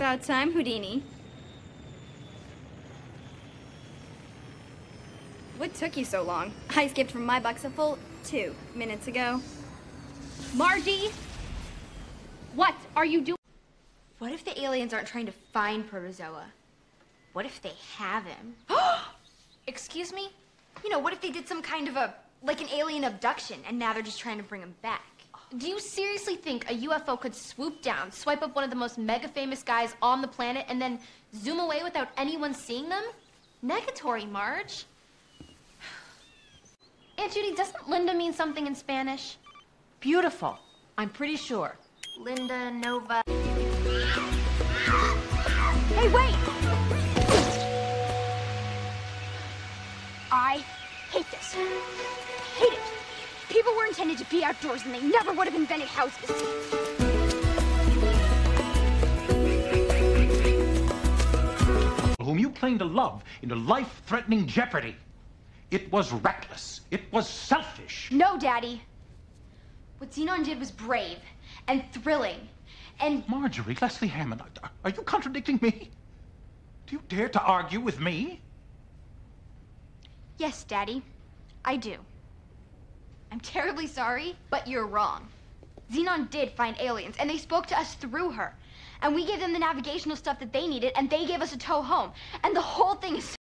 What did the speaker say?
About time, Houdini. What took you so long? I skipped from my box a full two minutes ago. Margie! What are you doing? What if the aliens aren't trying to find Protozoa? What if they have him? Excuse me? You know, what if they did some kind of a, like an alien abduction, and now they're just trying to bring him back? Do you seriously think a UFO could swoop down, swipe up one of the most mega famous guys on the planet, and then zoom away without anyone seeing them? Negatory, Marge. Aunt Judy, doesn't Linda mean something in Spanish? Beautiful. I'm pretty sure. Linda Nova. Hey, wait! I hate this. Intended to be outdoors and they never would have invented houses. whom you claim to love into life-threatening jeopardy. It was reckless. It was selfish. No, Daddy. What Zenon did was brave and thrilling and Marjorie, Leslie Hammond, are- are you contradicting me? Do you dare to argue with me? Yes, Daddy, I do. I'm terribly sorry, but you're wrong. Zenon did find aliens, and they spoke to us through her. And we gave them the navigational stuff that they needed, and they gave us a tow home. And the whole thing is